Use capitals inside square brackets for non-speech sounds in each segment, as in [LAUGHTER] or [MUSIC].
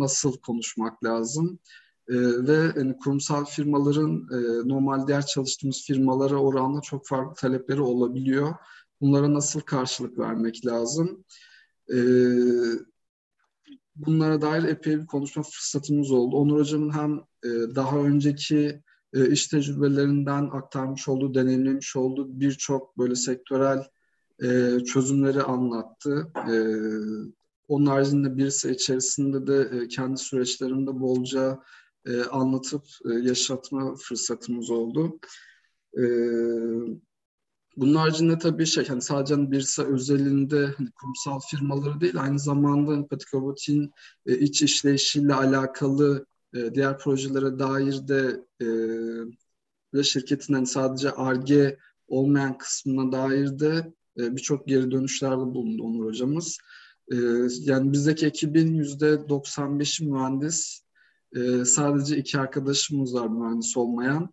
nasıl konuşmak lazım? E, ve yani kurumsal firmaların e, normal diğer çalıştığımız firmalara oranla çok farklı talepleri olabiliyor. Bunlara nasıl karşılık vermek lazım? E, bunlara dair epey bir konuşma fırsatımız oldu. Onur Hocam'ın hem e, daha önceki e, iş tecrübelerinden aktarmış olduğu, deneyimlemiş olduğu birçok böyle sektörel e, çözümleri anlattı. E, onun haricinde birisi içerisinde de e, kendi süreçlerinde bolca e, anlatıp e, yaşatma fırsatımız oldu. Bunun haricinde tabii şey hani sadece hani birisi özelinde hani kurumsal firmaları değil aynı zamanda hani Patik Robotik'in e, iç işleyişiyle alakalı diğer projelere dair de ve şirketin hani sadece ARGE olmayan kısmına dair de birçok geri dönüşlerde bulundu Onur hocamız. E, yani bizdeki ekibin yüzde 95'i mühendis. E, sadece iki arkadaşımız var mühendis olmayan.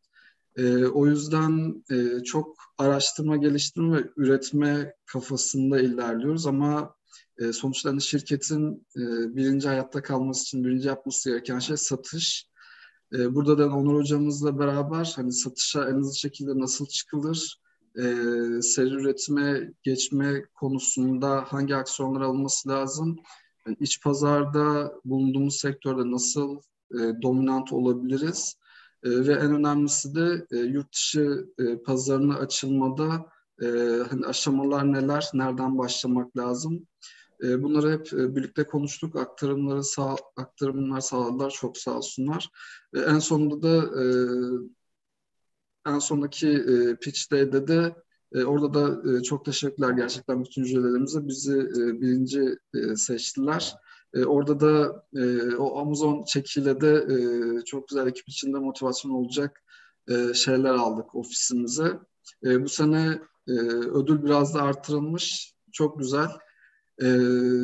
E, o yüzden e, çok araştırma, geliştirme ve üretme kafasında ilerliyoruz ama e, sonuçta hani şirketin e, birinci hayatta kalması için birinci yapması gereken şey satış. E, burada da Onur hocamızla beraber hani satışa en hızlı şekilde nasıl çıkılır, e, seri üretime geçme konusunda hangi aksiyonlar alınması lazım, yani iç pazarda bulunduğumuz sektörde nasıl e, dominant olabiliriz e, ve en önemlisi de e, yurt dışı e, pazarına açılmada e, hani aşamalar neler, nereden başlamak lazım e, bunları hep e, birlikte konuştuk. Aktarımları sağ, aktarımlar sağladılar. Çok sağ olsunlar. E, en sonunda da e, en sondaki e, pitch day'de de e, orada da e, çok teşekkürler gerçekten bütün jürilerimize. Bizi e, birinci e, seçtiler. E, orada da e, o Amazon çekiyle de e, çok güzel ekip içinde motivasyon olacak e, şeyler aldık ofisimize. E, bu sene e, ödül biraz da artırılmış. Çok güzel. E,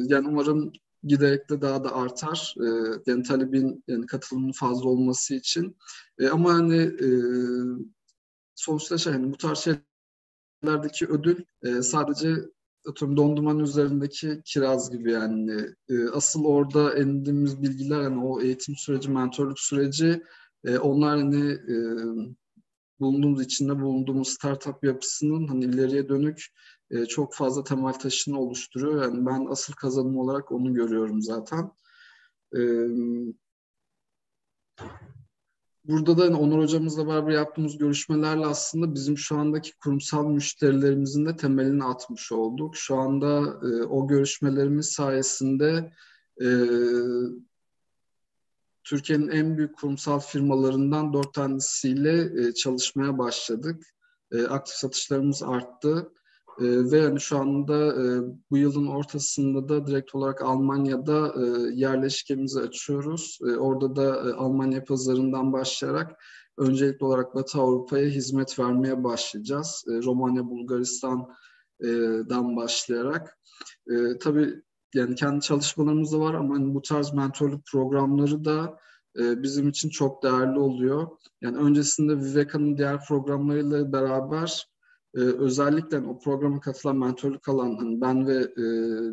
yani umarım giderek de daha da artar. E, yani talebin yani katılımın fazla olması için. E, ama hani e, sonuçta şey hani bu tarz şeylerdeki ödül e, sadece atıyorum dondurmanın üzerindeki kiraz gibi yani. E, asıl orada edindiğimiz bilgiler hani o eğitim süreci, mentorluk süreci e, onlar hani e, bulunduğumuz içinde bulunduğumuz startup yapısının hani ileriye dönük e, çok fazla temel taşını oluşturuyor. Yani ben asıl kazanım olarak onu görüyorum zaten. E, burada da Onur hocamızla beraber yaptığımız görüşmelerle aslında bizim şu andaki kurumsal müşterilerimizin de temelini atmış olduk. Şu anda e, o görüşmelerimiz sayesinde e, Türkiye'nin en büyük kurumsal firmalarından dört tanesiyle e, çalışmaya başladık. E, aktif satışlarımız arttı. E, ve yani şu anda e, bu yılın ortasında da direkt olarak Almanya'da e, yerleşkemizi açıyoruz. E, orada da e, Almanya pazarından başlayarak öncelikli olarak Batı Avrupa'ya hizmet vermeye başlayacağız. E, Romanya, Bulgaristan'dan başlayarak. E, tabii yani kendi çalışmalarımız da var ama hani bu tarz mentorluk programları da e, bizim için çok değerli oluyor. Yani öncesinde Viveka'nın diğer programlarıyla beraber e, özellikle o programa katılan mentorluk alan hani ben ve e,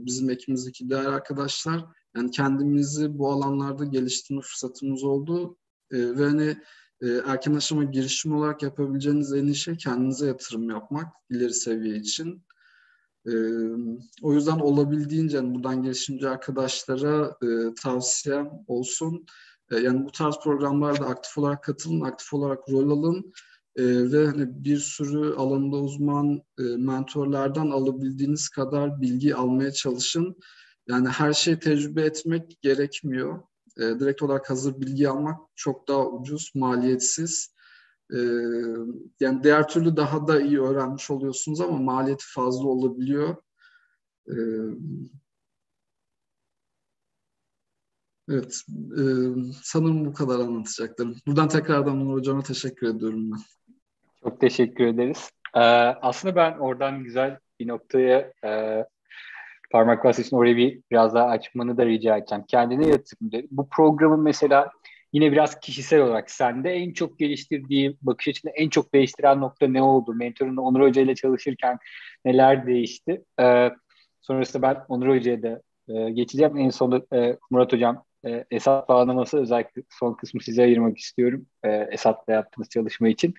bizim ekibimizdeki diğer arkadaşlar yani kendimizi bu alanlarda geliştirme fırsatımız oldu e, ve hani e, erken aşama girişim olarak yapabileceğiniz en iyi şey kendinize yatırım yapmak ileri seviye için. E, o yüzden olabildiğince yani buradan girişimci arkadaşlara e, tavsiyem olsun. E, yani bu tarz programlarda aktif olarak katılın, aktif olarak rol alın e, ve hani bir sürü alanda uzman e, mentorlardan alabildiğiniz kadar bilgi almaya çalışın. Yani her şey tecrübe etmek gerekmiyor. E, direkt olarak hazır bilgi almak çok daha ucuz, maliyetsiz. E, yani diğer türlü daha da iyi öğrenmiş oluyorsunuz ama maliyeti fazla olabiliyor. E, evet, e, sanırım bu kadar anlatacaklarım. Buradan tekrardan Onur Hocam'a teşekkür ediyorum ben. Teşekkür ederiz. Ee, aslında ben oradan güzel bir noktaya e, parmak bastığın için orayı bir biraz daha açmanı da rica edeceğim. Kendine yatırım dedi. Bu programın mesela yine biraz kişisel olarak sende en çok geliştirdiği, bakış açını en çok değiştiren nokta ne oldu? Mentorun Onur Hoca ile çalışırken neler değişti? Ee, sonrasında ben Onur Hoca'ya da e, geçeceğim. En sonunda e, Murat Hocam Esat bağlaması özellikle son kısmı size ayırmak istiyorum. Esat'la yaptığınız çalışma için.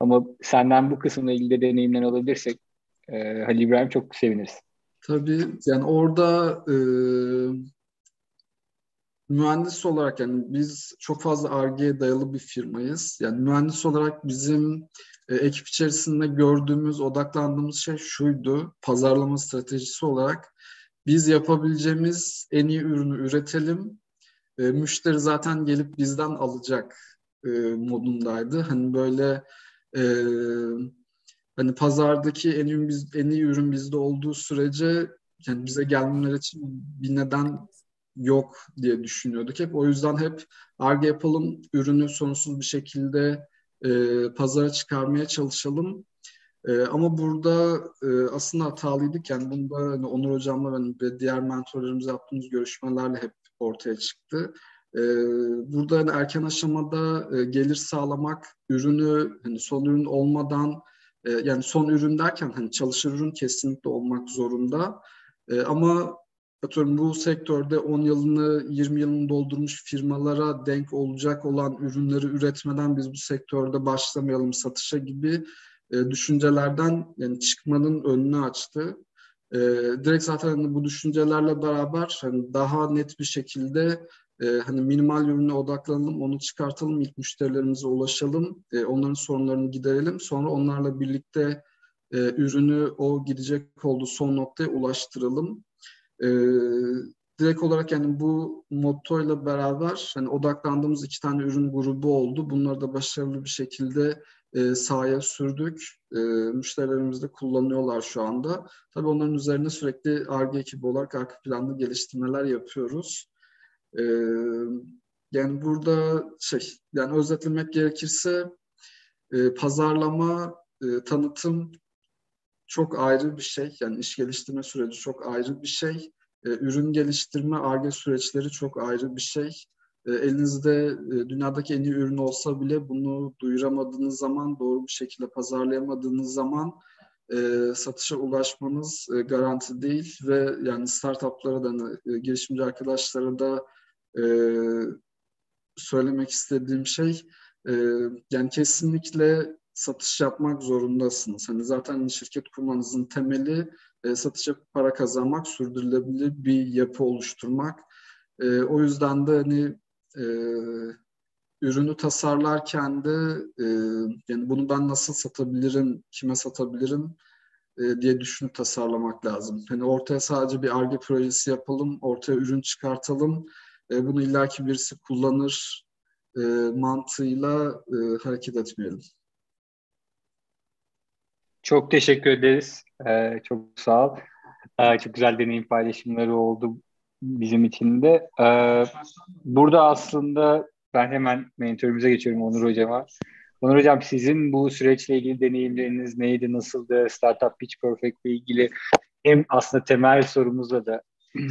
Ama senden bu kısımla ilgili de deneyimler alabilirsek e, Halil İbrahim çok seviniriz. Tabii yani orada e, mühendis olarak yani biz çok fazla ARGE'ye dayalı bir firmayız. Yani mühendis olarak bizim e, ekip içerisinde gördüğümüz, odaklandığımız şey şuydu. Pazarlama stratejisi olarak biz yapabileceğimiz en iyi ürünü üretelim. E, müşteri zaten gelip bizden alacak e, modundaydı. Hani böyle e, hani pazardaki en iyi, biz, en iyi ürün bizde olduğu sürece yani bize gelmeleri için bir neden yok diye düşünüyorduk hep. O yüzden hep ARGE yapalım, ürünü sonsuz bir şekilde e, pazara çıkarmaya çalışalım. E, ama burada e, aslında hatalıydık. Yani bunda hani Onur Hocam'la ve diğer mentorlarımızla yaptığımız görüşmelerle hep ortaya çıktı. E, burada hani erken aşamada e, gelir sağlamak, ürünü hani son ürün olmadan e, yani son ürün derken hani çalışır ürün kesinlikle olmak zorunda. E, ama atıyorum bu sektörde 10 yılını 20 yılını doldurmuş firmalara denk olacak olan ürünleri üretmeden biz bu sektörde başlamayalım satışa gibi düşüncelerden yani çıkmanın önünü açtı. Direkt zaten hani bu düşüncelerle beraber hani daha net bir şekilde e, hani minimal ürüne odaklanalım, onu çıkartalım, ilk müşterilerimize ulaşalım, e, onların sorunlarını giderelim. Sonra onlarla birlikte e, ürünü o gidecek olduğu son noktaya ulaştıralım. E, direkt olarak yani bu mottoyla beraber hani odaklandığımız iki tane ürün grubu oldu. Bunları da başarılı bir şekilde e, sahaya sürdük. E, müşterilerimiz de kullanıyorlar şu anda. Tabii onların üzerine sürekli ARGE ekibi olarak arka planda geliştirmeler yapıyoruz. E, yani burada şey, yani özetlemek gerekirse e, pazarlama, e, tanıtım çok ayrı bir şey. Yani iş geliştirme süreci çok ayrı bir şey. E, ürün geliştirme, ARGE süreçleri çok ayrı bir şey. E, elinizde e, dünyadaki en iyi ürün olsa bile bunu duyuramadığınız zaman, doğru bir şekilde pazarlayamadığınız zaman e, satışa ulaşmanız e, garanti değil ve yani startuplara da e, girişimci arkadaşlara da e, söylemek istediğim şey e, yani kesinlikle satış yapmak zorundasınız. Hani zaten şirket kurmanızın temeli e, satışa para kazanmak, sürdürülebilir bir yapı oluşturmak. E, o yüzden de hani e, ürünü tasarlarken de e, yani bunu ben nasıl satabilirim, kime satabilirim e, diye düşünüp tasarlamak lazım. Hani ortaya sadece bir ARGE projesi yapalım, ortaya ürün çıkartalım, e, bunu illaki birisi kullanır e, mantığıyla e, hareket etmeyelim. Çok teşekkür ederiz. Ee, çok sağ ol. Çok güzel deneyim paylaşımları oldu bizim için de. Burada aslında ben hemen mentorumuza geçiyorum Onur Hocam'a. Onur Hocam sizin bu süreçle ilgili deneyimleriniz neydi, nasıldı? Startup Pitch Perfect ile ilgili hem aslında temel sorumuzla da [CLEARS THROAT]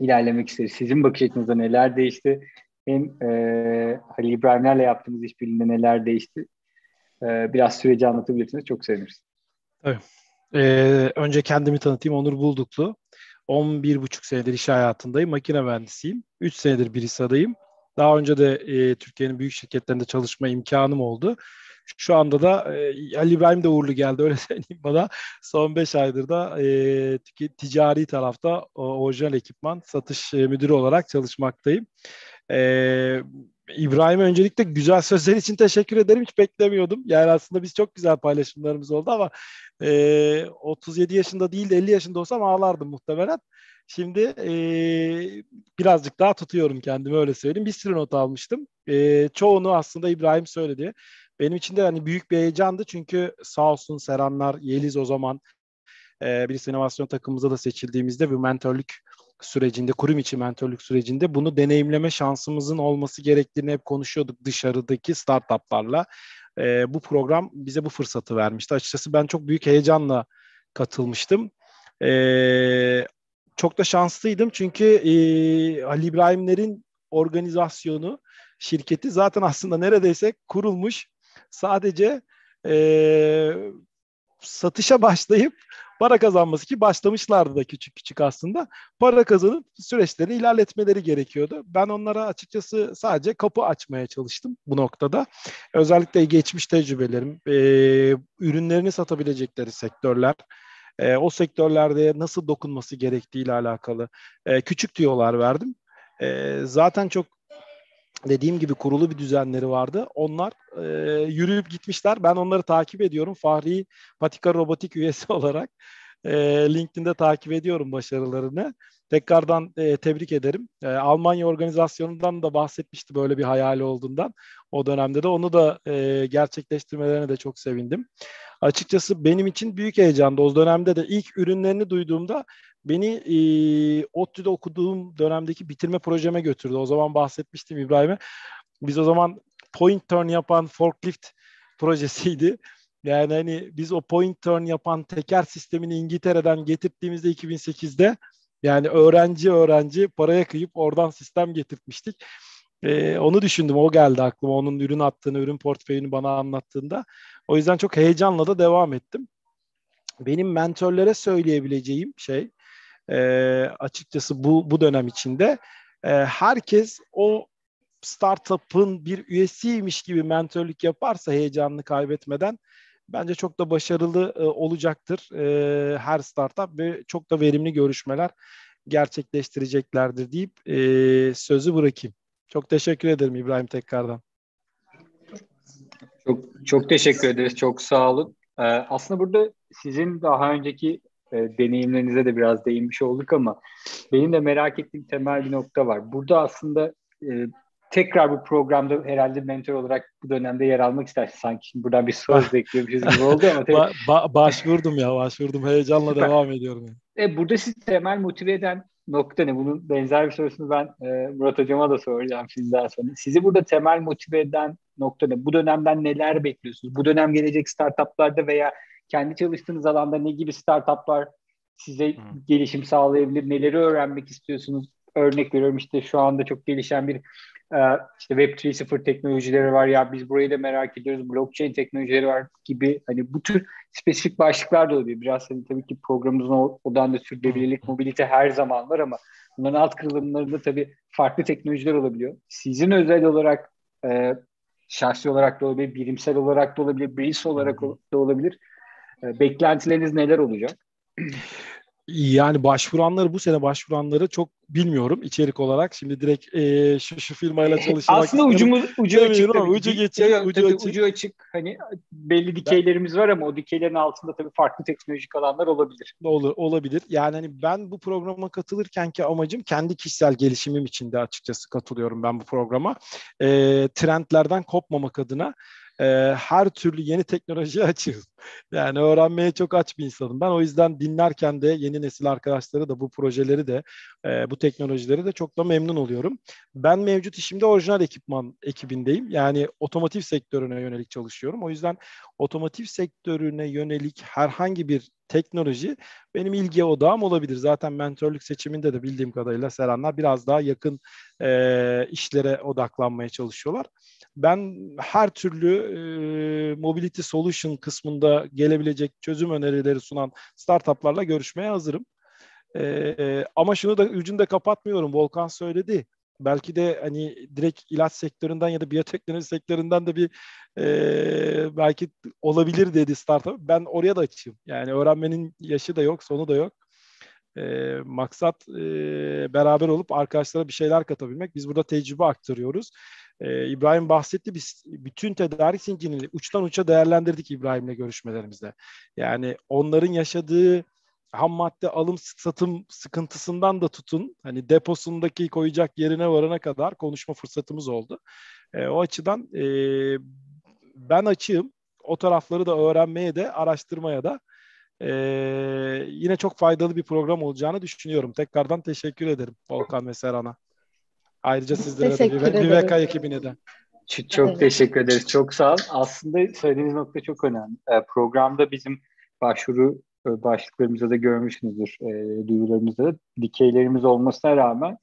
ilerlemek isteriz. Sizin bakış açınızda neler değişti? Hem e, Halil İbrahimlerle yaptığımız işbirliğinde neler değişti? E, biraz süreci anlatabilirsiniz. Çok seviniriz. Ee, önce kendimi tanıtayım. Onur Bulduklu. 11,5 senedir iş hayatındayım. Makine mühendisiyim. 3 senedir Birisa'dayım. Daha önce de e, Türkiye'nin büyük şirketlerinde çalışma imkanım oldu. Şu anda da e, Ali İbrahim de uğurlu geldi öyle [LAUGHS] söyleyeyim bana. Son 5 aydır da e, ticari tarafta orijinal ekipman satış e, müdürü olarak çalışmaktayım. E, İbrahim öncelikle güzel sözler için teşekkür ederim. Hiç beklemiyordum. Yani aslında biz çok güzel paylaşımlarımız oldu ama e, 37 yaşında değil de 50 yaşında olsam ağlardım muhtemelen. Şimdi e, birazcık daha tutuyorum kendimi öyle söyleyeyim. Bir sürü not almıştım. E, çoğunu aslında İbrahim söyledi. Benim için de hani büyük bir heyecandı çünkü sağ olsun Seranlar, Yeliz o zaman e, bir inovasyon takımımıza da seçildiğimizde bir mentörlük sürecinde, kurum içi mentörlük sürecinde bunu deneyimleme şansımızın olması gerektiğini hep konuşuyorduk dışarıdaki startuplarla. E, bu program bize bu fırsatı vermişti. Açıkçası ben çok büyük heyecanla katılmıştım. E, çok da şanslıydım çünkü e, Ali İbrahimler'in organizasyonu, şirketi zaten aslında neredeyse kurulmuş. Sadece e, satışa başlayıp para kazanması ki başlamışlardı da küçük küçük aslında. Para kazanıp süreçlerini ilerletmeleri gerekiyordu. Ben onlara açıkçası sadece kapı açmaya çalıştım bu noktada. Özellikle geçmiş tecrübelerim, e, ürünlerini satabilecekleri sektörler, e, o sektörlerde nasıl dokunması gerektiği ile alakalı e, küçük diyorlar verdim. E, zaten çok dediğim gibi kurulu bir düzenleri vardı. Onlar e, yürüyüp gitmişler. Ben onları takip ediyorum. Fahri Patika Robotik üyesi [LAUGHS] olarak e, LinkedIn'de takip ediyorum başarılarını. Tekrardan e, tebrik ederim. E, Almanya organizasyonundan da bahsetmişti böyle bir hayali olduğundan. O dönemde de onu da e, gerçekleştirmelerine de çok sevindim. Açıkçası benim için büyük heyecandı. O dönemde de ilk ürünlerini duyduğumda beni e, ODTÜ'de okuduğum dönemdeki bitirme projeme götürdü. O zaman bahsetmiştim İbrahim'e. Biz o zaman point turn yapan forklift projesiydi. Yani hani biz o point turn yapan teker sistemini İngiltere'den getirdiğimizde 2008'de yani öğrenci öğrenci paraya kıyıp oradan sistem getirtmiştik. Ee, onu düşündüm. O geldi aklıma. Onun ürün attığını, ürün portföyünü bana anlattığında. O yüzden çok heyecanla da devam ettim. Benim mentörlere söyleyebileceğim şey e, açıkçası bu, bu dönem içinde e, herkes o startup'ın bir üyesiymiş gibi mentörlük yaparsa heyecanını kaybetmeden bence çok da başarılı e, olacaktır e, her startup ve çok da verimli görüşmeler gerçekleştireceklerdir deyip e, sözü bırakayım. Çok teşekkür ederim İbrahim tekrardan. Çok çok teşekkür ederiz. Çok sağ olun. Ee, aslında burada sizin daha önceki e, deneyimlerinize de biraz değinmiş olduk ama benim de merak ettiğim temel bir nokta var. Burada aslında e, tekrar bu programda herhalde mentor olarak bu dönemde yer almak istersin. Sanki şimdi buradan bir söz [LAUGHS] bekliyormuşuz gibi oldu ama. Tabii... ba- ba- başvurdum ya başvurdum. Heyecanla devam ediyorum. Yani. E, burada sizi temel motive eden nokta ne? Bunun benzer bir sorusunu ben e, Murat Hocam'a da soracağım şimdiden sonra. Sizi burada temel motive eden nokta ne? Bu dönemden neler bekliyorsunuz? Bu dönem gelecek startuplarda veya kendi çalıştığınız alanda ne gibi startuplar size hmm. gelişim sağlayabilir? Neleri öğrenmek istiyorsunuz? Örnek veriyorum işte şu anda çok gelişen bir e, işte Web 3.0 teknolojileri var ya biz burayı da merak ediyoruz. Blockchain teknolojileri var gibi hani bu tür spesifik başlıklar da olabilir. Biraz hani tabii ki programımızın odanda sürdürülebilirlik, mobilite her zaman var ama bunların alt kırılımlarında tabii farklı teknolojiler olabiliyor. Sizin özel olarak e, şahsi olarak da olabilir, birimsel olarak da olabilir, BRIS olarak da olabilir. E, beklentileriniz neler olacak? Yani başvuranları bu sene başvuranları çok bilmiyorum içerik olarak. Şimdi direkt e, şu şu firmayla e, çalışmak Aslında ucumuz ucu açık tabii. Ucu geçik, yok, ucu, tabii, açık. ucu açık. Hani belli dikeylerimiz var ama o dikeylerin altında tabii farklı teknolojik alanlar olabilir. Olur, olabilir. Yani hani ben bu programa katılırken ki amacım kendi kişisel gelişimim için de açıkçası katılıyorum ben bu programa. E, trendlerden kopmamak adına e, her türlü yeni teknolojiye [LAUGHS] açığım. Yani öğrenmeye çok aç bir insanım. Ben o yüzden dinlerken de yeni nesil arkadaşları da bu projeleri de e, bu teknolojileri de çok da memnun oluyorum. Ben mevcut işimde orijinal ekipman ekibindeyim. Yani otomotiv sektörüne yönelik çalışıyorum. O yüzden otomotiv sektörüne yönelik herhangi bir teknoloji benim ilgi odağım olabilir. Zaten mentörlük seçiminde de bildiğim kadarıyla Seranlar biraz daha yakın e, işlere odaklanmaya çalışıyorlar. Ben her türlü e, mobility solution kısmında gelebilecek çözüm önerileri sunan startuplarla görüşmeye hazırım. E, ama şunu da ucunu da kapatmıyorum. Volkan söyledi. Belki de hani direkt ilaç sektöründen ya da biyoteknoloji sektöründen de bir e, belki olabilir dedi startup. Ben oraya da açayım. Yani öğrenmenin yaşı da yok, sonu da yok. E, maksat e, beraber olup arkadaşlara bir şeyler katabilmek. Biz burada tecrübe aktarıyoruz. E, İbrahim bahsetti. Biz bütün tedarik zincirini uçtan uça değerlendirdik İbrahim'le görüşmelerimizde. Yani onların yaşadığı ham madde alım satım sıkıntısından da tutun hani deposundaki koyacak yerine varana kadar konuşma fırsatımız oldu. E, o açıdan e, ben açığım. O tarafları da öğrenmeye de araştırmaya da e, yine çok faydalı bir program olacağını düşünüyorum. Tekrardan teşekkür ederim Volkan ve Serhan'a. Ayrıca sizlere de Viveka ekibine de. Çok, çok evet. teşekkür ederiz. Çok sağ olun. Aslında söylediğiniz nokta çok önemli. E, programda bizim başvuru e, başlıklarımızda da görmüşsünüzdür, e, duyurularımızda da dikeylerimiz olmasına rağmen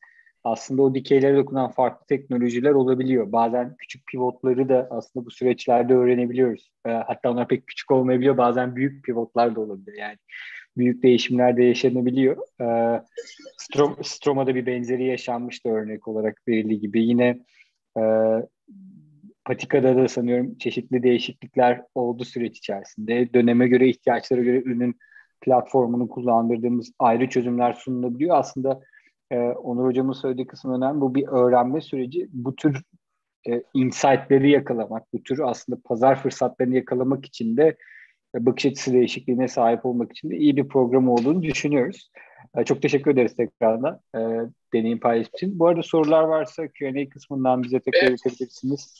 aslında o dikeylere dokunan farklı teknolojiler olabiliyor. Bazen küçük pivotları da aslında bu süreçlerde öğrenebiliyoruz. E, hatta onlar pek küçük olmayabiliyor. Bazen büyük pivotlar da olabiliyor. Yani büyük değişimler de yaşanabiliyor. E, Strom, Stroma'da bir benzeri yaşanmıştı örnek olarak verildiği gibi. Yine e, Patika'da da sanıyorum çeşitli değişiklikler oldu süreç içerisinde. Döneme göre, ihtiyaçlara göre ürünün platformunu kullandırdığımız ayrı çözümler sunulabiliyor. Aslında e, Onur Hocam'ın söylediği kısım önemli. Bu bir öğrenme süreci. Bu tür e, insight'leri yakalamak, bu tür aslında pazar fırsatlarını yakalamak için de bakış açısı değişikliğine sahip olmak için de iyi bir program olduğunu düşünüyoruz. E, çok teşekkür ederiz tekrardan e, deneyim paylaşım için. Bu arada sorular varsa Q&A kısmından bize tekrar evet. iletebilirsiniz.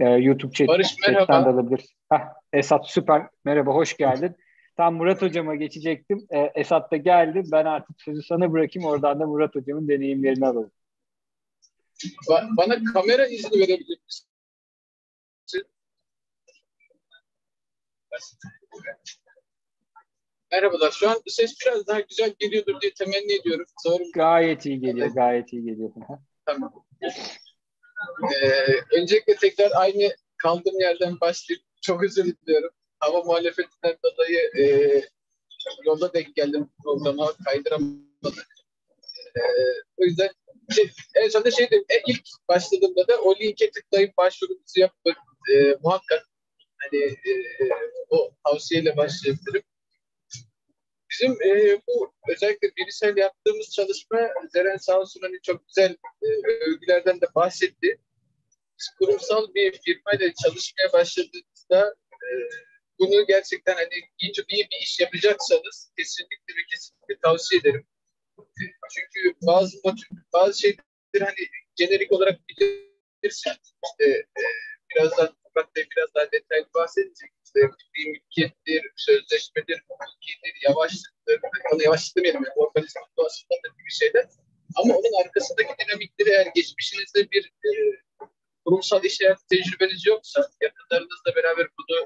E, YouTube chat, Barış, chatten de alabilirsiniz. Heh, Esat süper. Merhaba, hoş geldin. Tam Murat Hocam'a geçecektim. E, Esat da geldi. Ben artık sözü sana bırakayım. Oradan da Murat Hocam'ın deneyimlerini alalım. Ba- bana kamera izni verebilir misin? Merhabalar. Şu an ses biraz daha güzel geliyordur diye temenni ediyorum. Doğru Gayet iyi geliyor. Gayet iyi geliyor. tamam. Ee, öncelikle tekrar aynı kaldığım yerden başlayıp çok özür diliyorum hava muhalefetinden dolayı e, yolda denk geldim programa kaydıramadım. E, o yüzden şey, en sonunda şey dedim, e, ilk başladığımda da o linke tıklayıp başvurunuzu yapmak e, muhakkak hani e, o tavsiyeyle başlayabilirim. Bizim e, bu özellikle birisel yaptığımız çalışma Zeren sağ hani çok güzel e, övgülerden de bahsetti. Biz kurumsal bir firmayla çalışmaya başladığımızda e, bunu gerçekten hani B2B bir iş yapacaksanız kesinlikle ve kesinlikle tavsiye ederim. Çünkü bazı bazı şeyler hani jenerik olarak bilirsin. İşte, e, birazdan Murat Bey biraz daha detaylı bahsedecek. İşte bir mülkiyettir, sözleşmedir, hukukidir, yavaşlıktır. Onu yavaşlık demeyelim. Yani, organizasyon doğasından da gibi şeyler. Ama onun arkasındaki dinamikleri eğer geçmişinizde bir e, kurumsal iş hayatı tecrübeniz yoksa yakınlarınızla beraber bunu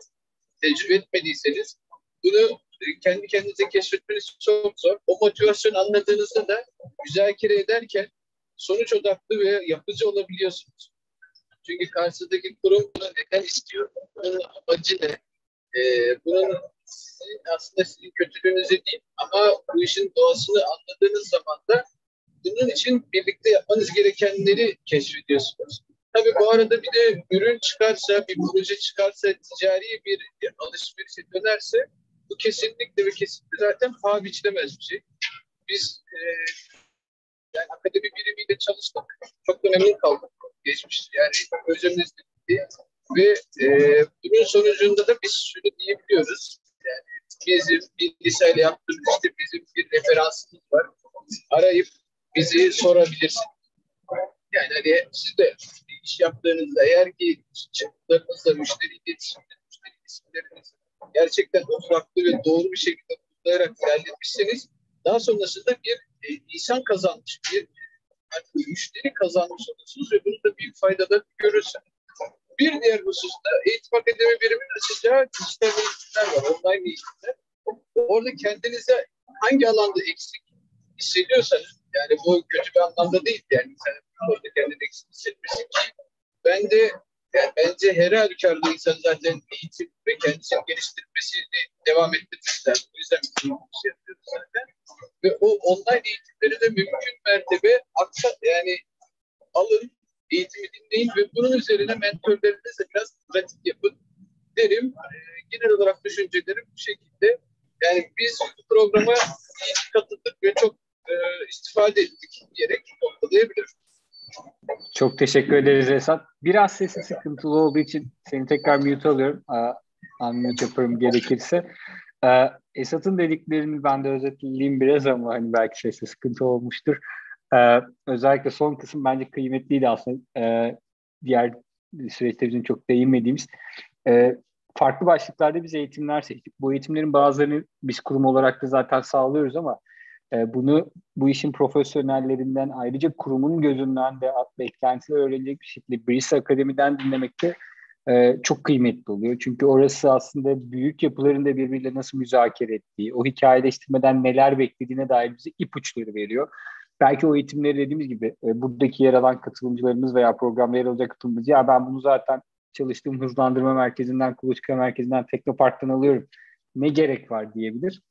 tecrübe etmediyseniz bunu kendi kendinize keşfetmeniz çok zor. O motivasyonu anladığınızda da müzakere ederken sonuç odaklı ve yapıcı olabiliyorsunuz. Çünkü karşıdaki kurum bunu neden istiyor? Bunun amacı ne? Ee, bunun sizin, aslında sizin kötülüğünüzü değil ama bu işin doğasını anladığınız zaman da bunun için birlikte yapmanız gerekenleri keşfediyorsunuz. Tabii bu arada bir de ürün çıkarsa, bir proje çıkarsa, ticari bir alışverişe dönerse bu kesinlikle ve kesinlikle zaten paha biçilemez bir şey. Biz e, yani akademi birimiyle çalıştık. Çok da memnun. Geçmiş yani projemiz bitti. Ve e, bunun sonucunda da biz şunu diyebiliyoruz. Yani bizim bir liseyle yaptığımız işte bizim bir referansımız var. Arayıp bizi sorabilirsiniz. Yani hani siz de iş yaptığınızda eğer ki çıktılarınızda müşteri iletişimde, müşteri isimlerinizi gerçekten farklı ve doğru bir şekilde kullayarak ilerletmişseniz daha sonrasında bir e, insan kazanmış, bir yani müşteri kazanmış olursunuz ve bunu da büyük faydalar görürsünüz. Bir diğer hususta eğitim akademi birimin açacağı dijital eğitimler var, online eğitimler. Orada kendinize hangi alanda eksik hissediyorsanız, yani bu kötü bir anlamda değil yani sen orada kendini eksik hissetmesi ki ben de yani bence her halükarda insan zaten eğitim ve kendisini geliştirmesini devam ettirmişler. O yüzden bir şey yapıyoruz zaten. Ve o online eğitimleri de mümkün mertebe aksa, yani alın, eğitimi dinleyin ve bunun üzerine mentorlarınızla biraz pratik yapın derim. E, genel olarak düşüncelerim bu şekilde. Yani biz bu programa katıldık ve çok e, istifade ettik diyerek noktalayabilirim. Çok teşekkür ederiz Esat. Biraz sesi sıkıntılı olduğu için seni tekrar mute alıyorum. Unmute yaparım gerekirse. Esat'ın dediklerini ben de özetleyeyim biraz ama hani belki sesi sıkıntı olmuştur. Özellikle son kısım bence kıymetliydi aslında. Diğer süreçte bizim çok değinmediğimiz. Farklı başlıklarda biz eğitimler seçtik. Bu eğitimlerin bazılarını biz kurum olarak da zaten sağlıyoruz ama e, bunu bu işin profesyonellerinden ayrıca kurumun gözünden de beklentiler öğrenecek bir şekilde Birisi Akademi'den dinlemekte e, çok kıymetli oluyor. Çünkü orası aslında büyük yapıların da birbiriyle nasıl müzakere ettiği, o hikayeleştirmeden neler beklediğine dair bize ipuçları veriyor. belki o eğitimleri dediğimiz gibi e, buradaki yer alan katılımcılarımız veya programda yer alacak katılımcı ya ben bunu zaten çalıştığım hızlandırma merkezinden, kuluçka merkezinden, teknoparktan alıyorum. Ne gerek var diyebilir.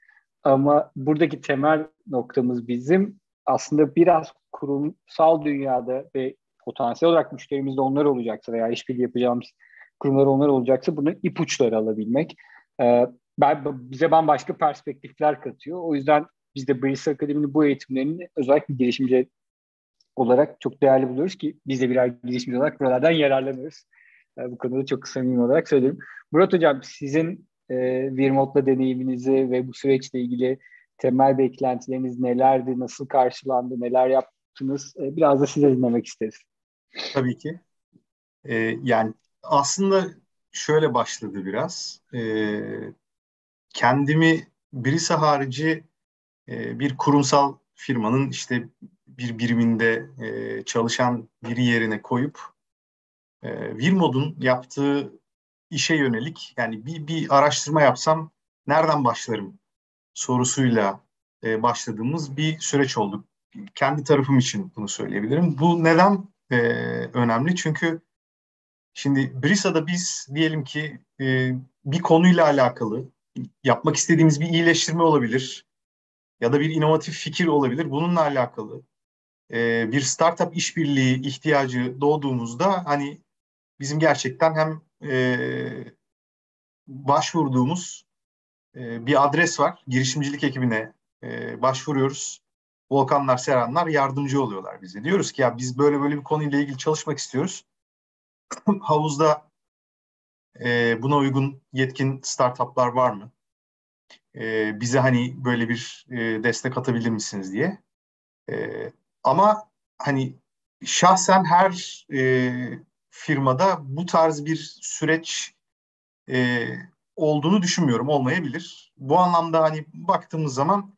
Ama buradaki temel noktamız bizim aslında biraz kurumsal dünyada ve potansiyel olarak müşterimiz de onlar olacaksa veya işbirliği yapacağımız kurumlar onlar olacaksa bunu ipuçları alabilmek. Ee, ben, bize bambaşka perspektifler katıyor. O yüzden biz de Bristol Akademi'nin bu eğitimlerini özellikle girişimci olarak çok değerli buluyoruz ki biz de birer girişimci olarak buralardan yararlanıyoruz. Yani bu konuda çok samimi olarak söylüyorum. Murat Hocam sizin e, Virmot'la deneyiminizi ve bu süreçle ilgili temel beklentileriniz nelerdi, nasıl karşılandı, neler yaptınız? E, biraz da size dinlemek isteriz. Tabii ki. E, yani aslında şöyle başladı biraz. E, kendimi birisi harici e, bir kurumsal firmanın işte bir biriminde e, çalışan biri yerine koyup e, Virmod'un yaptığı işe yönelik yani bir, bir araştırma yapsam nereden başlarım sorusuyla e, başladığımız bir süreç oldu. Kendi tarafım için bunu söyleyebilirim. Bu neden e, önemli? Çünkü şimdi Brisa'da biz diyelim ki e, bir konuyla alakalı yapmak istediğimiz bir iyileştirme olabilir ya da bir inovatif fikir olabilir. Bununla alakalı e, bir startup işbirliği ihtiyacı doğduğumuzda hani bizim gerçekten hem e, başvurduğumuz e, bir adres var. Girişimcilik ekibine e, başvuruyoruz. Volkanlar, Seranlar yardımcı oluyorlar bize. Diyoruz ki ya biz böyle böyle bir konuyla ilgili çalışmak istiyoruz. [CLEARS THROAT] Havuzda e, buna uygun yetkin startuplar var mı? E, bize hani böyle bir e, destek atabilir misiniz diye. E, ama hani şahsen her e, firmada bu tarz bir süreç e, olduğunu düşünmüyorum. Olmayabilir. Bu anlamda hani baktığımız zaman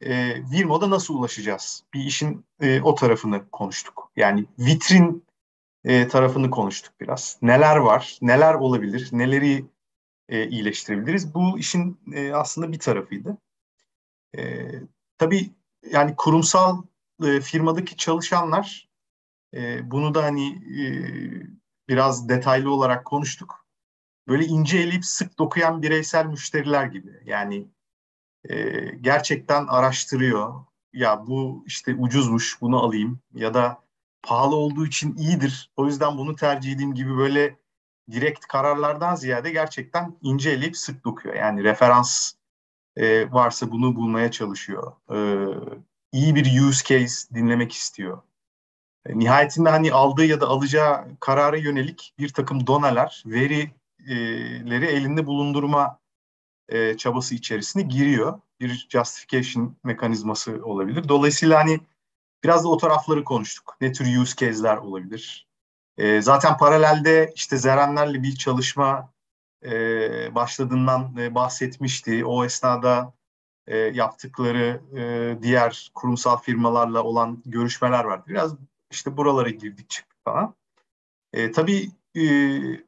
e, Virmo'da nasıl ulaşacağız? Bir işin e, o tarafını konuştuk. Yani vitrin e, tarafını konuştuk biraz. Neler var, neler olabilir, neleri e, iyileştirebiliriz? Bu işin e, aslında bir tarafıydı. E, tabii yani kurumsal e, firmadaki çalışanlar e, bunu da hani e, biraz detaylı olarak konuştuk. Böyle ince eleyip sık dokuyan bireysel müşteriler gibi. Yani e, gerçekten araştırıyor. Ya bu işte ucuzmuş bunu alayım ya da pahalı olduğu için iyidir. O yüzden bunu tercih edeyim gibi böyle direkt kararlardan ziyade gerçekten ince eleyip sık dokuyor. Yani referans e, varsa bunu bulmaya çalışıyor. E, iyi bir use case dinlemek istiyor. E, nihayetinde hani aldığı ya da alacağı karara yönelik bir takım doneler, verileri elinde bulundurma e, çabası içerisine giriyor. Bir justification mekanizması olabilir. Dolayısıyla hani biraz da o tarafları konuştuk. Ne tür use case'ler olabilir? E, zaten paralelde işte Zerenlerle bir çalışma başladığından bahsetmişti. O esnada yaptıkları diğer kurumsal firmalarla olan görüşmeler vardı. Biraz işte buralara girdik çıktık falan. E, tabii e,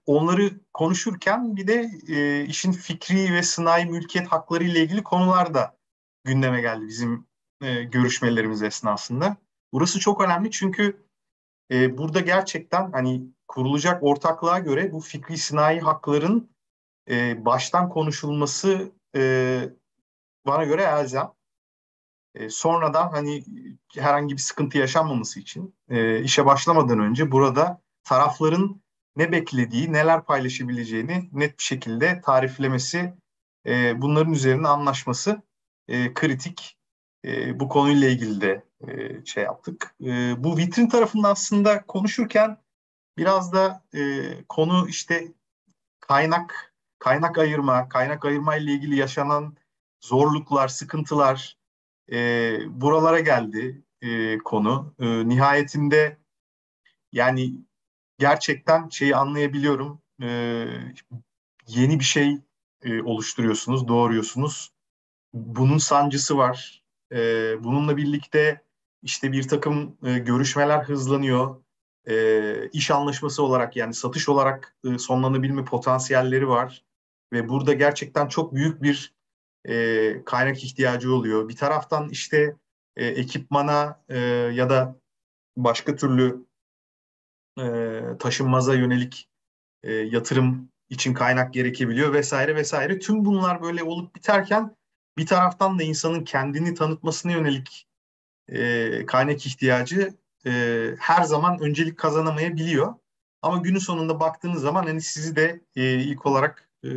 onları konuşurken bir de e, işin fikri ve sınai mülkiyet hakları ile ilgili konular da gündeme geldi bizim e, görüşmelerimiz esnasında. Burası çok önemli çünkü e, burada gerçekten hani kurulacak ortaklığa göre bu fikri sınai hakların e, baştan konuşulması e, bana göre elzem. E, sonradan hani herhangi bir sıkıntı yaşanmaması için e, işe başlamadan önce burada tarafların ne beklediği, neler paylaşabileceğini net bir şekilde tariflemesi, e, bunların üzerine anlaşması e, kritik. E, bu konuyla ilgili de e, şey yaptık. E, bu vitrin tarafında aslında konuşurken biraz da e, konu işte kaynak, kaynak ayırma, kaynak ayırma ile ilgili yaşanan zorluklar, sıkıntılar e, buralara geldi e, konu. E, nihayetinde yani gerçekten şeyi anlayabiliyorum. E, yeni bir şey e, oluşturuyorsunuz, doğuruyorsunuz. Bunun sancısı var. E, bununla birlikte işte bir takım e, görüşmeler hızlanıyor. E, iş anlaşması olarak yani satış olarak e, sonlanabilme potansiyelleri var. Ve burada gerçekten çok büyük bir e, kaynak ihtiyacı oluyor. Bir taraftan işte e, ekipmana e, ya da başka türlü e, taşınmaza yönelik e, yatırım için kaynak gerekebiliyor vesaire vesaire. Tüm bunlar böyle olup biterken bir taraftan da insanın kendini tanıtmasına yönelik e, kaynak ihtiyacı e, her zaman öncelik kazanamayabiliyor. Ama günün sonunda baktığınız zaman hani sizi de e, ilk olarak e,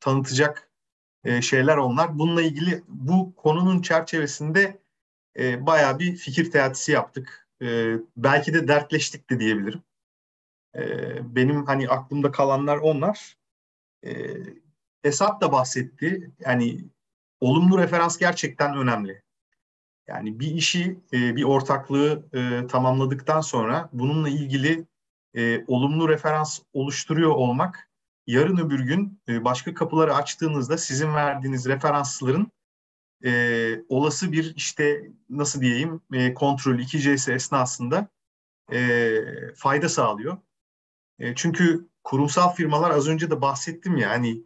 tanıtacak e, şeyler onlar. Bununla ilgili bu konunun çerçevesinde e, bayağı bir fikir teatisi yaptık. E, belki de dertleştik de diyebilirim. E, benim hani aklımda kalanlar onlar. Esat da bahsetti. Yani olumlu referans gerçekten önemli. Yani bir işi, bir ortaklığı tamamladıktan sonra bununla ilgili olumlu referans oluşturuyor olmak yarın öbür gün e, başka kapıları açtığınızda sizin verdiğiniz referansların e, olası bir işte nasıl diyeyim e, kontrol 2C'si esnasında e, fayda sağlıyor. E, çünkü kurumsal firmalar az önce de bahsettim ya hani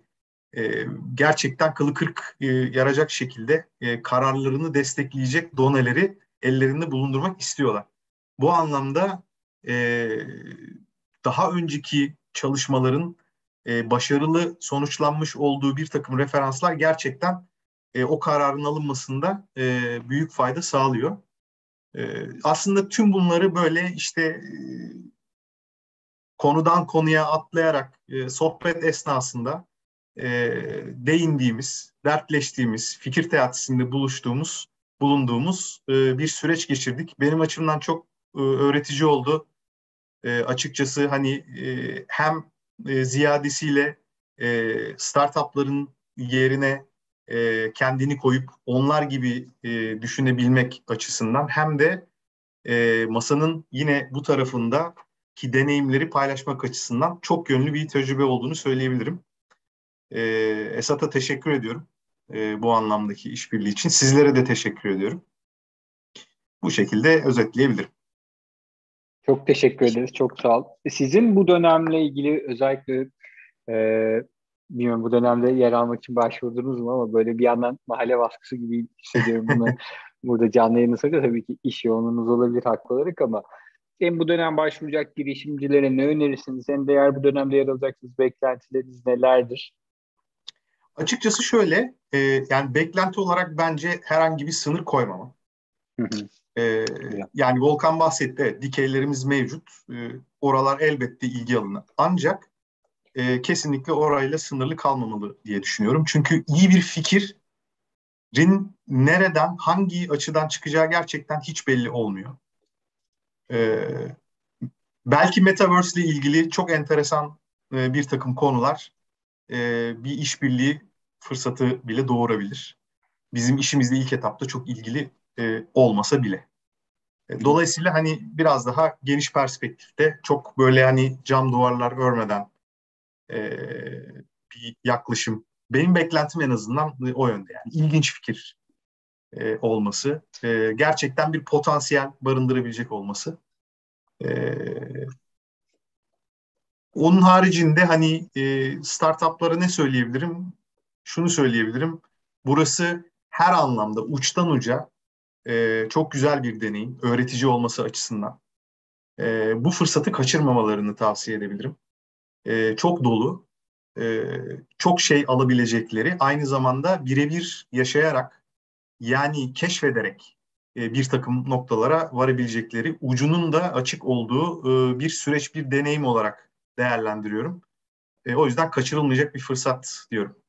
e, gerçekten kılı kırk e, yaracak şekilde e, kararlarını destekleyecek doneleri ellerinde bulundurmak istiyorlar. Bu anlamda e, daha önceki çalışmaların e, başarılı sonuçlanmış olduğu bir takım referanslar gerçekten e, o kararın alınmasında e, büyük fayda sağlıyor. E, aslında tüm bunları böyle işte e, konudan konuya atlayarak e, sohbet esnasında e, değindiğimiz, dertleştiğimiz, fikir teatisinde buluştuğumuz, bulunduğumuz e, bir süreç geçirdik. Benim açımdan çok e, öğretici oldu. E, açıkçası hani e, hem e, ziyadesiyle e, startupların yerine e, kendini koyup onlar gibi e, düşünebilmek açısından hem de e, masanın yine bu tarafında ki deneyimleri paylaşmak açısından çok yönlü bir tecrübe olduğunu söyleyebilirim. E, Esat'a teşekkür ediyorum e, bu anlamdaki işbirliği için. Sizlere de teşekkür ediyorum. Bu şekilde özetleyebilirim. Çok teşekkür ederiz. Çok sağ ol. Sizin bu dönemle ilgili özellikle e, bilmiyorum bu dönemde yer almak için başvurdunuz mu ama böyle bir yandan mahalle baskısı gibi hissediyorum bunu. [LAUGHS] burada canlı yayını söylüyor. Tabii ki iş yoğunluğunuz olabilir haklı olarak ama hem bu dönem başvuracak girişimcilere ne önerirsiniz? Hem de eğer bu dönemde yer alacaksınız beklentileriniz nelerdir? Açıkçası şöyle, e, yani beklenti olarak bence herhangi bir sınır koymama. E, yani Volkan bahsetti, dikeylerimiz mevcut. E, oralar elbette ilgi alanı. Ancak e, kesinlikle orayla sınırlı kalmamalı diye düşünüyorum. Çünkü iyi bir fikrin nereden, hangi açıdan çıkacağı gerçekten hiç belli olmuyor. E, belki Metaverse ile ilgili çok enteresan e, bir takım konular e, bir işbirliği fırsatı bile doğurabilir. Bizim işimizde ilk etapta çok ilgili e, olmasa bile. E, dolayısıyla hani biraz daha geniş perspektifte çok böyle hani cam duvarlar örmeden e, bir yaklaşım. Benim beklentim en azından o yönde yani. ilginç fikir e, olması, e, gerçekten bir potansiyel barındırabilecek olması. E, onun haricinde hani e, startuplara ne söyleyebilirim? Şunu söyleyebilirim. Burası her anlamda uçtan uca e, çok güzel bir deneyim, öğretici olması açısından. E, bu fırsatı kaçırmamalarını tavsiye edebilirim. E, çok dolu, e, çok şey alabilecekleri, aynı zamanda birebir yaşayarak, yani keşfederek e, bir takım noktalara varabilecekleri, ucunun da açık olduğu e, bir süreç, bir deneyim olarak değerlendiriyorum. E, o yüzden kaçırılmayacak bir fırsat diyorum.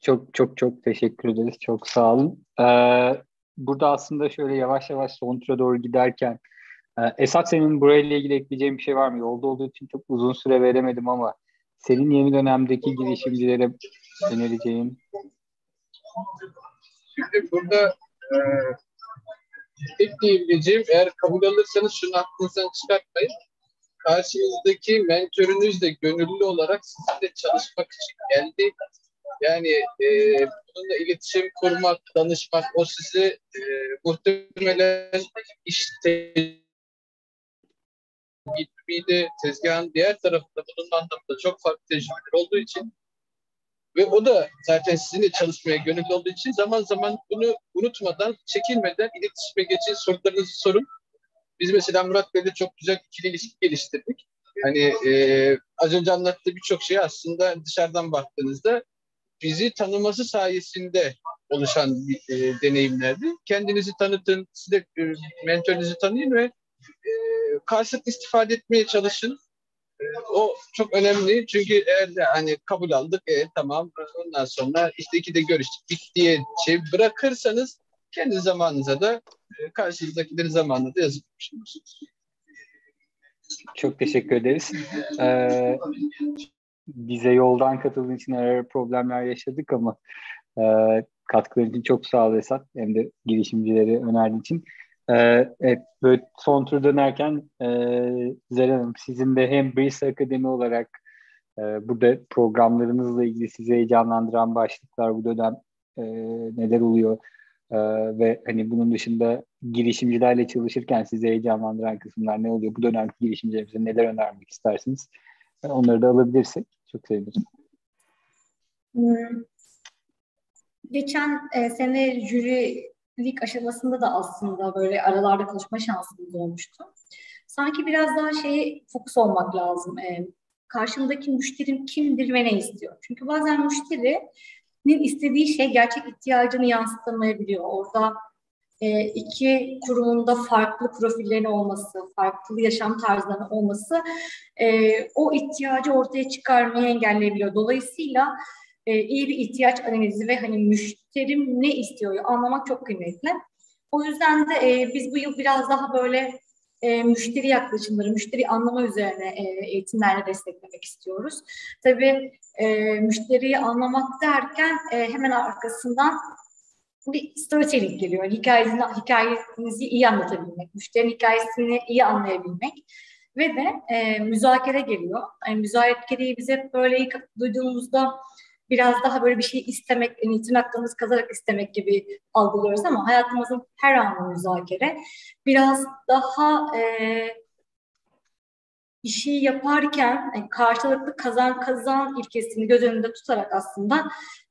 Çok çok çok teşekkür ederiz. Çok sağ olun. Ee, burada aslında şöyle yavaş yavaş son tura doğru giderken e, Esat senin burayla ilgili ekleyeceğin bir şey var mı? Yolda olduğu için çok uzun süre veremedim ama senin yeni dönemdeki girişimcilere önereceğin? Şimdi burada e, tek eğer kabul alırsanız şunu aklınızdan çıkartmayın. Karşınızdaki mentörünüz de gönüllü olarak sizinle çalışmak için geldi yani e, bununla iletişim kurmak, danışmak, o sizi e, muhtemelen işte B2B'de tezgahın diğer tarafında bunun anlamda çok farklı tecrübeler olduğu için Ve o da zaten sizinle çalışmaya gönüllü olduğu için zaman zaman bunu unutmadan, çekinmeden iletişime geçin, sorularınızı sorun. Biz mesela Murat Bey'le çok güzel ikili ilişki geliştirdik. Hani e, az önce anlattığı birçok şey aslında dışarıdan baktığınızda bizi tanıması sayesinde oluşan e, deneyimlerdi. Kendinizi tanıtın, siz de e, mentorunuzu tanıyın ve e, karşılıklı istifade etmeye çalışın. E, o çok önemli çünkü eğer de hani kabul aldık, e, tamam ondan sonra işte iki de görüştük, diye şey bırakırsanız kendi zamanınıza da e, karşınızdakilerin zamanında da yazıp Çok teşekkür ederiz. Ee, bize yoldan katıldığın için ara problemler yaşadık ama e, katkıların için çok sağ ol Esat. Hem de girişimcileri önerdiğin için. Ee, evet, böyle son tur dönerken e, Zeren Hanım sizin de hem Bristol Akademi olarak e, burada programlarınızla ilgili sizi heyecanlandıran başlıklar bu dönem e, neler oluyor e, ve hani bunun dışında girişimcilerle çalışırken sizi heyecanlandıran kısımlar ne oluyor? Bu dönemki girişimcilerimize neler önermek istersiniz? E, onları da alabilirsek çok sevinirim. Hmm. Geçen e, sene jürilik aşamasında da aslında böyle aralarda konuşma şansımız olmuştu. Sanki biraz daha şeye fokus olmak lazım. E, karşımdaki müşterim kimdir ve ne istiyor? Çünkü bazen müşterinin istediği şey gerçek ihtiyacını yansıtamayabiliyor. Orada e, iki kurumunda farklı profillerin olması, farklı yaşam tarzlarının olması e, o ihtiyacı ortaya çıkarmayı engelleyebiliyor. Dolayısıyla e, iyi bir ihtiyaç analizi ve hani müşterim ne istiyor anlamak çok kıymetli. O yüzden de e, biz bu yıl biraz daha böyle e, müşteri yaklaşımları, müşteri anlama üzerine e, eğitimlerle desteklemek istiyoruz. Tabii e, müşteriyi anlamak derken e, hemen arkasından bir storytelling geliyor. Hikayesini, hikayenizi iyi anlatabilmek, müşterinin hikayesini iyi anlayabilmek ve de e, müzakere geliyor. Yani müzakereyi biz hep böyle ilk duyduğumuzda biraz daha böyle bir şey istemek, yani tırnaklarımızı kazarak istemek gibi algılıyoruz ama hayatımızın her anı müzakere. Biraz daha e, şey yaparken yani karşılıklı kazan kazan ilkesini göz önünde tutarak aslında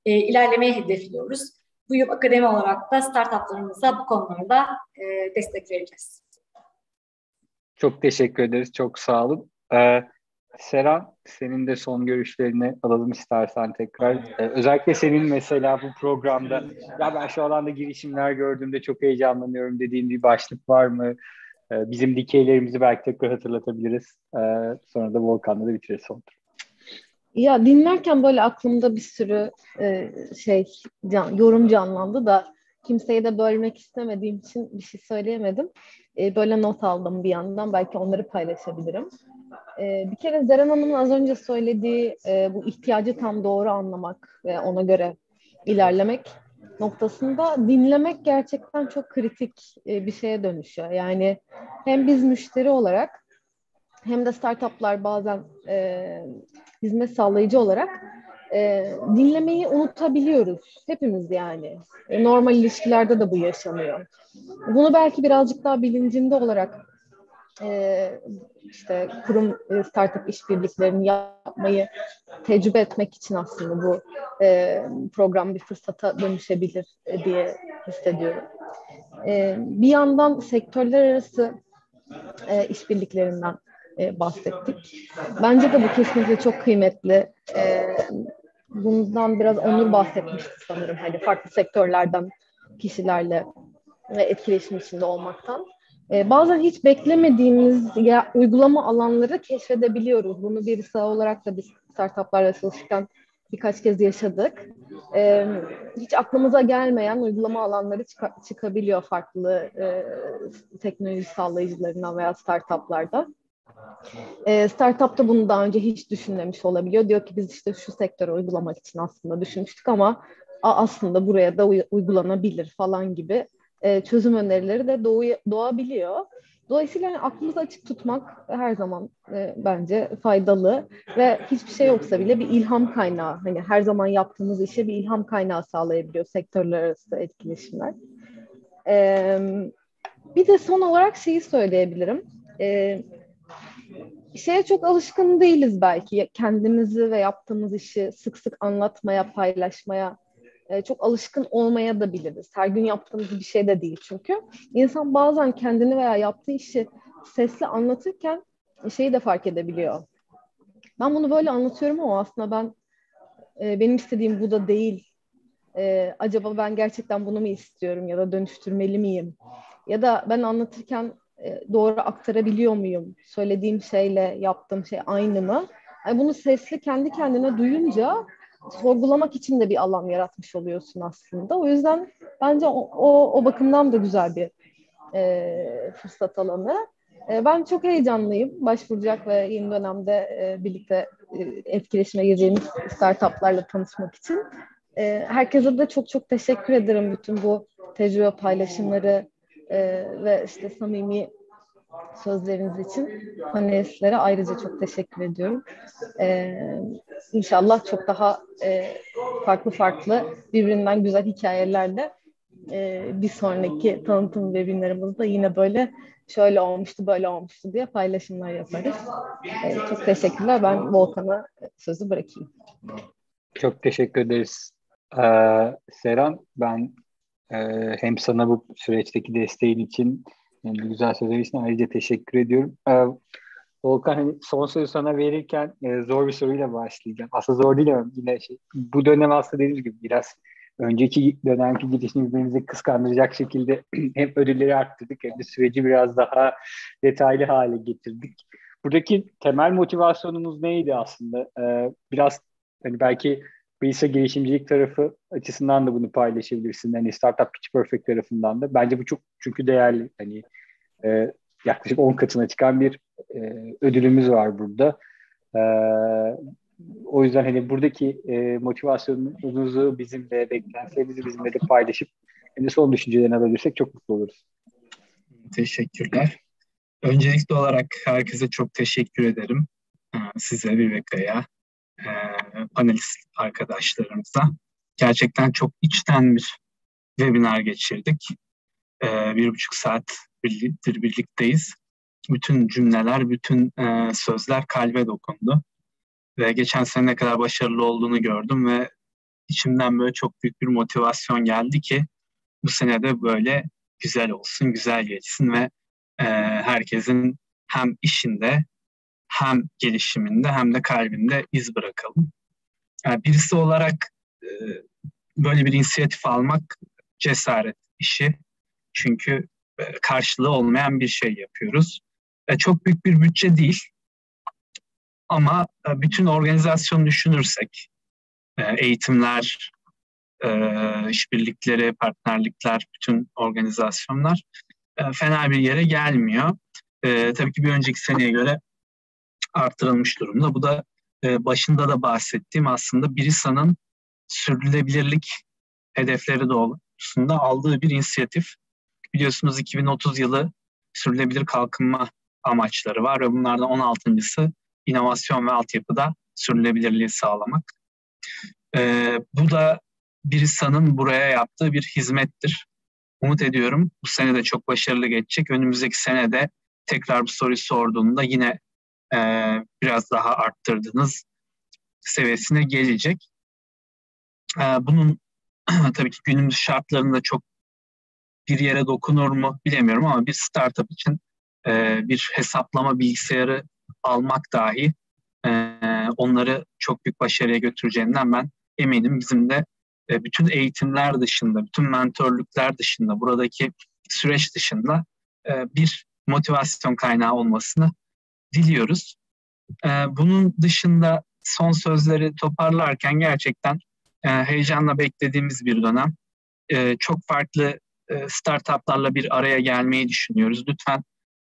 e, ilerlemeyi hedefliyoruz. Bu yıl akademi olarak da startuplarımıza bu konularda e, destek vereceğiz. Çok teşekkür ederiz. Çok sağ olun. Ee, Seren, senin de son görüşlerini alalım istersen tekrar. Ee, özellikle senin mesela bu programda ya ben şu alanda girişimler gördüğümde çok heyecanlanıyorum dediğin bir başlık var mı? Ee, bizim dikeylerimizi belki tekrar hatırlatabiliriz. Ee, sonra da Volkan'la da bitiririz son tur. Ya dinlerken böyle aklımda bir sürü e, şey can, yorum canlandı da kimseyi de bölmek istemediğim için bir şey söyleyemedim. E, böyle not aldım bir yandan belki onları paylaşabilirim. E, bir kere Zeren Hanım'ın az önce söylediği e, bu ihtiyacı tam doğru anlamak ve ona göre ilerlemek noktasında dinlemek gerçekten çok kritik e, bir şeye dönüşüyor. Yani hem biz müşteri olarak hem de startuplar bazen e, hizmet sağlayıcı olarak e, dinlemeyi unutabiliyoruz. Hepimiz yani. E, normal ilişkilerde de bu yaşanıyor. Bunu belki birazcık daha bilincinde olarak e, işte kurum e, startup işbirliklerini yapmayı tecrübe etmek için aslında bu e, program bir fırsata dönüşebilir e, diye hissediyorum. E, bir yandan sektörler arası e, işbirliklerinden e, bahsettik. Bence de bu kesinlikle çok kıymetli. E, bundan biraz Onur bahsetmişti sanırım. Hani farklı sektörlerden kişilerle etkileşim içinde olmaktan. E, bazen hiç beklemediğimiz ya, uygulama alanları keşfedebiliyoruz. Bunu bir sağ olarak da biz startuplarla çalışırken birkaç kez yaşadık. E, hiç aklımıza gelmeyen uygulama alanları çık- çıkabiliyor farklı e, teknoloji sağlayıcılarından veya startuplarda. E, startup da bunu daha önce hiç düşünmemiş olabiliyor. Diyor ki biz işte şu sektöre uygulamak için aslında düşünmüştük ama aslında buraya da uygulanabilir falan gibi e, çözüm önerileri de doğu, doğabiliyor. Dolayısıyla yani aklımızı açık tutmak her zaman e, bence faydalı ve hiçbir şey yoksa bile bir ilham kaynağı. Hani her zaman yaptığımız işe bir ilham kaynağı sağlayabiliyor sektörler arası etkileşimler. Bir de son olarak şeyi söyleyebilirim. E, şeye çok alışkın değiliz belki. Kendimizi ve yaptığımız işi sık sık anlatmaya, paylaşmaya e, çok alışkın olmaya da biliriz. Her gün yaptığımız bir şey de değil çünkü. İnsan bazen kendini veya yaptığı işi sesli anlatırken şeyi de fark edebiliyor. Ben bunu böyle anlatıyorum ama aslında ben e, benim istediğim bu da değil. E, acaba ben gerçekten bunu mu istiyorum ya da dönüştürmeli miyim? Ya da ben anlatırken e, doğru aktarabiliyor muyum? Söylediğim şeyle yaptığım şey aynı mı? Yani bunu sesli kendi kendine duyunca sorgulamak için de bir alan yaratmış oluyorsun aslında. O yüzden bence o, o, o bakımdan da güzel bir e, fırsat alanı. E, ben çok heyecanlıyım. Başvuracak ve yeni dönemde e, birlikte e, etkileşime gireceğimiz startuplarla tanışmak için. E, herkese de çok çok teşekkür ederim bütün bu tecrübe paylaşımları e, ve işte samimi sözleriniz için panelistlere ayrıca çok teşekkür ediyorum. Ee, inşallah çok daha e, farklı farklı birbirinden güzel hikayelerle e, bir sonraki tanıtım webinarımızda yine böyle şöyle olmuştu böyle olmuştu diye paylaşımlar yaparız. E, çok teşekkürler. Ben Volkan'a sözü bırakayım. Çok teşekkür ederiz. Ee, Seran ben e, hem sana bu süreçteki desteğin için yani güzel sözler için ayrıca teşekkür ediyorum. Ee, Volkan hani son sözü sana verirken e, zor bir soruyla başlayacağım. Aslında zor değil ama yine şey, bu dönem aslında dediğimiz gibi biraz önceki dönemki gidişini birbirimizi kıskandıracak şekilde [CLEARS THROAT] hem ödülleri arttırdık hem de süreci biraz daha detaylı hale getirdik. Buradaki temel motivasyonumuz neydi aslında? Ee, biraz hani belki bilgisayar girişimcilik tarafı açısından da bunu paylaşabilirsin. Hani Startup Pitch Perfect tarafından da. Bence bu çok çünkü değerli. Hani e, yaklaşık 10 katına çıkan bir e, ödülümüz var burada. E, o yüzden hani buradaki e, motivasyonunuzu bizimle, beklentilerinizi bizimle de paylaşıp de son düşüncelerini alabilirsek çok mutlu oluruz. Teşekkürler. Öncelikli olarak herkese çok teşekkür ederim. Size, Viveka'ya, e, panelist arkadaşlarımıza. Gerçekten çok içten bir webinar geçirdik. Ee, bir buçuk saat birliktir birlikteyiz. Bütün cümleler, bütün e, sözler kalbe dokundu. Ve geçen sene ne kadar başarılı olduğunu gördüm ve içimden böyle çok büyük bir motivasyon geldi ki bu sene de böyle güzel olsun, güzel geçsin ve e, herkesin hem işinde hem gelişiminde hem de kalbinde iz bırakalım. Yani birisi olarak e, böyle bir inisiyatif almak cesaret işi. Çünkü e, karşılığı olmayan bir şey yapıyoruz. E, çok büyük bir bütçe değil. Ama bütün organizasyonu düşünürsek, eğitimler, işbirlikleri, partnerlikler, bütün organizasyonlar fena bir yere gelmiyor. Tabii ki bir önceki seneye göre arttırılmış durumda. Bu da e, başında da bahsettiğim aslında Birisa'nın sürdürülebilirlik hedefleri doğrultusunda aldığı bir inisiyatif. Biliyorsunuz 2030 yılı sürdürülebilir kalkınma amaçları var ve bunlardan 16.sı inovasyon ve altyapıda sürdürülebilirliği sağlamak. Ee, bu da Birisa'nın buraya yaptığı bir hizmettir. Umut ediyorum bu sene de çok başarılı geçecek. Önümüzdeki sene de tekrar bu soruyu sorduğunda yine e, biraz daha arttırdığınız seviyesine gelecek. E, bunun [CLEARS THROAT] tabii ki günümüz şartlarında çok bir yere dokunur mu bilemiyorum ama bir startup için e, bir hesaplama bilgisayarı almak dahi e, onları çok büyük başarıya götüreceğinden ben eminim. Bizim de e, bütün eğitimler dışında, bütün mentörlükler dışında, buradaki süreç dışında e, bir motivasyon kaynağı olmasını diliyoruz. E, bunun dışında son sözleri toparlarken gerçekten e, heyecanla beklediğimiz bir dönem. E, çok farklı e, startuplarla bir araya gelmeyi düşünüyoruz. Lütfen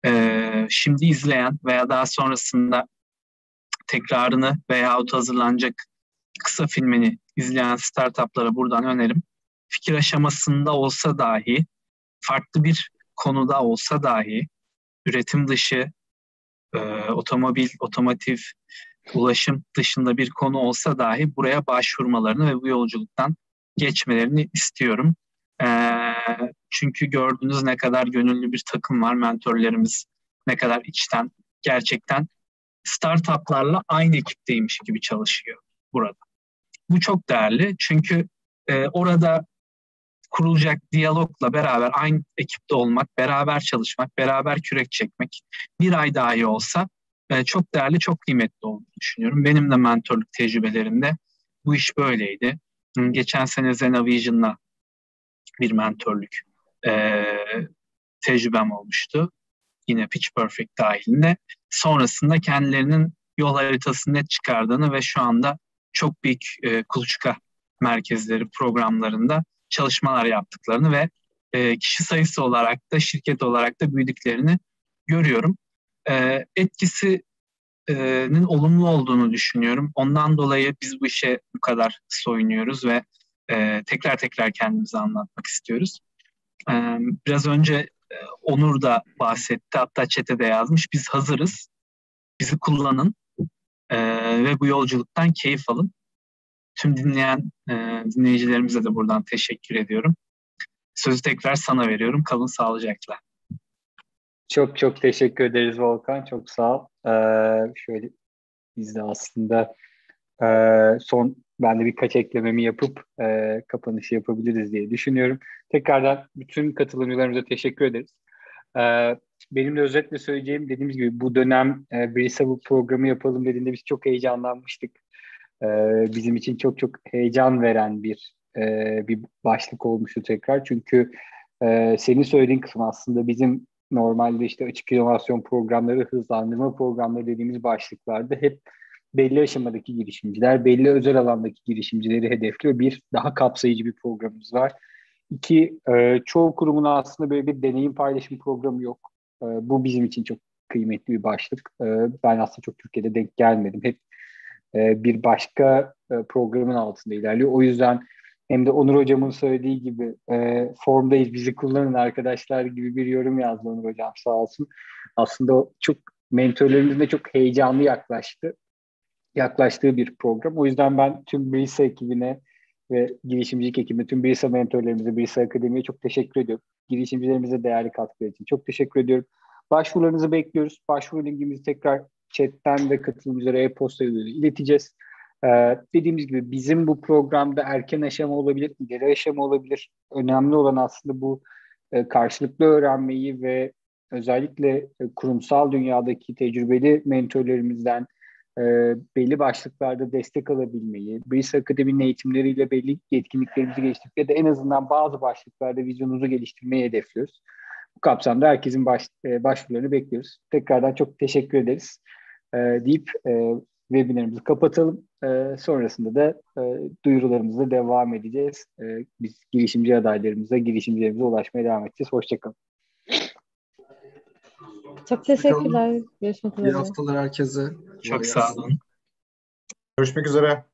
e, şimdi izleyen veya daha sonrasında tekrarını veya hazırlanacak kısa filmini izleyen startuplara buradan önerim. Fikir aşamasında olsa dahi, farklı bir konuda olsa dahi, üretim dışı, e, otomobil, otomotiv, ulaşım dışında bir konu olsa dahi buraya başvurmalarını ve bu yolculuktan geçmelerini istiyorum. E, çünkü gördüğünüz ne kadar gönüllü bir takım var, mentorlarımız ne kadar içten gerçekten startuplarla aynı ekipteymiş gibi çalışıyor burada. Bu çok değerli çünkü e, orada kurulacak diyalogla beraber aynı ekipte olmak, beraber çalışmak, beraber kürek çekmek bir ay dahi olsa e, çok değerli, çok kıymetli olduğunu düşünüyorum. Benim de mentorluk tecrübelerimde bu iş böyleydi. Geçen sene Zena Vision'la bir mentorluk e, tecrübem olmuştu. Yine Pitch Perfect dahilinde. Sonrasında kendilerinin yol haritasını net çıkardığını ve şu anda çok büyük e, kuluçka merkezleri programlarında çalışmalar yaptıklarını ve e, kişi sayısı olarak da şirket olarak da büyüdüklerini görüyorum. E, etkisinin olumlu olduğunu düşünüyorum. Ondan dolayı biz bu işe bu kadar soyunuyoruz ve e, tekrar tekrar kendimizi anlatmak istiyoruz. E, biraz önce e, Onur da bahsetti, hatta çete de yazmış. Biz hazırız, bizi kullanın e, ve bu yolculuktan keyif alın. Tüm dinleyen e, dinleyicilerimize de buradan teşekkür ediyorum. Sözü tekrar sana veriyorum. Kalın sağlıcakla. Çok çok teşekkür ederiz Volkan. Çok sağ ol. Ee, şöyle biz de aslında e, son ben de birkaç eklememi yapıp e, kapanışı yapabiliriz diye düşünüyorum. Tekrardan bütün katılımcılarımıza teşekkür ederiz. E, benim de özetle söyleyeceğim dediğimiz gibi bu dönem e, Brisa bu programı yapalım dediğinde biz çok heyecanlanmıştık. E, bizim için çok çok heyecan veren bir e, bir başlık olmuştu tekrar. Çünkü e, senin söylediğin kısım aslında bizim normalde işte açık inovasyon programları, hızlandırma programları dediğimiz başlıklarda hep belli aşamadaki girişimciler, belli özel alandaki girişimcileri hedefliyor. Bir, daha kapsayıcı bir programımız var. İki, e, çoğu kurumun aslında böyle bir deneyim paylaşım programı yok. E, bu bizim için çok kıymetli bir başlık. E, ben aslında çok Türkiye'de denk gelmedim. Hep e, bir başka e, programın altında ilerliyor. O yüzden hem de Onur Hocam'ın söylediği gibi e, formdayız bizi kullanın arkadaşlar gibi bir yorum yazdı Onur Hocam sağ olsun. Aslında çok mentörlerimiz de çok heyecanlı yaklaştı. Yaklaştığı bir program. O yüzden ben tüm Brisa ekibine ve girişimcilik ekibine, tüm Brisa mentorlarımıza, Brisa Akademi'ye çok teşekkür ediyorum. Girişimcilerimize değerli katkıları için çok teşekkür ediyorum. Başvurularınızı bekliyoruz. Başvuru linkimizi tekrar chatten ve katılımcılara e-posta ileteceğiz. Ee, dediğimiz gibi bizim bu programda erken aşama olabilir, ileri aşama olabilir. Önemli olan aslında bu e, karşılıklı öğrenmeyi ve özellikle e, kurumsal dünyadaki tecrübeli mentorlarımızdan e, belli başlıklarda destek alabilmeyi, BRIS Akademi'nin eğitimleriyle belli yetkinliklerimizi geliştirip da en azından bazı başlıklarda vizyonumuzu geliştirmeyi hedefliyoruz. Bu kapsamda herkesin baş, e, başvurularını bekliyoruz. Tekrardan çok teşekkür ederiz e, deyip e, webinarımızı kapatalım. E, sonrasında da e, duyurularımızla devam edeceğiz. E, biz girişimci adaylarımıza, girişimcilerimize ulaşmaya devam edeceğiz. Hoşçakalın. Çok teşekkürler. Görüşmek üzere. İyi haftalar herkese. Çok sağ olun. Görüşmek üzere.